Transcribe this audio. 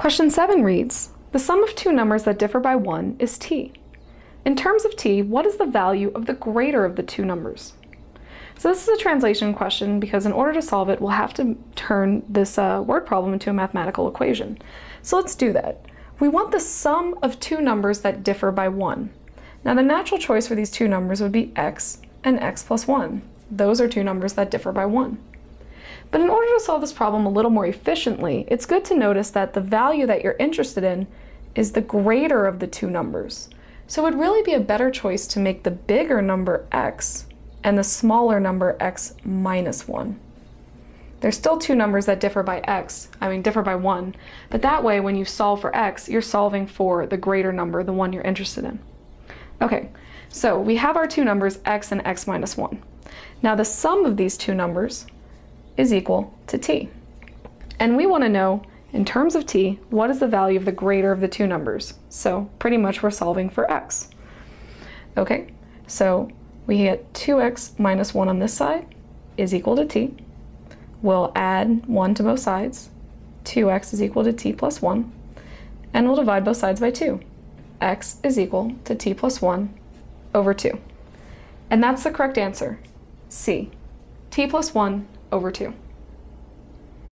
Question 7 reads, the sum of two numbers that differ by 1 is t. In terms of t, what is the value of the greater of the two numbers? So this is a translation question because in order to solve it, we'll have to turn this uh, word problem into a mathematical equation. So let's do that. We want the sum of two numbers that differ by 1. Now the natural choice for these two numbers would be x and x plus 1. Those are two numbers that differ by 1. But in order to solve this problem a little more efficiently, it's good to notice that the value that you're interested in is the greater of the two numbers. So it would really be a better choice to make the bigger number x and the smaller number x minus 1. There's still two numbers that differ by x, I mean differ by 1, but that way when you solve for x, you're solving for the greater number, the one you're interested in. Okay, so we have our two numbers x and x minus 1. Now the sum of these two numbers is equal to t. And we want to know, in terms of t, what is the value of the greater of the two numbers? So pretty much we're solving for x. Okay, so we get 2x minus 1 on this side is equal to t. We'll add 1 to both sides. 2x is equal to t plus 1. And we'll divide both sides by 2. x is equal to t plus 1 over 2. And that's the correct answer. C. t plus 1 over 2.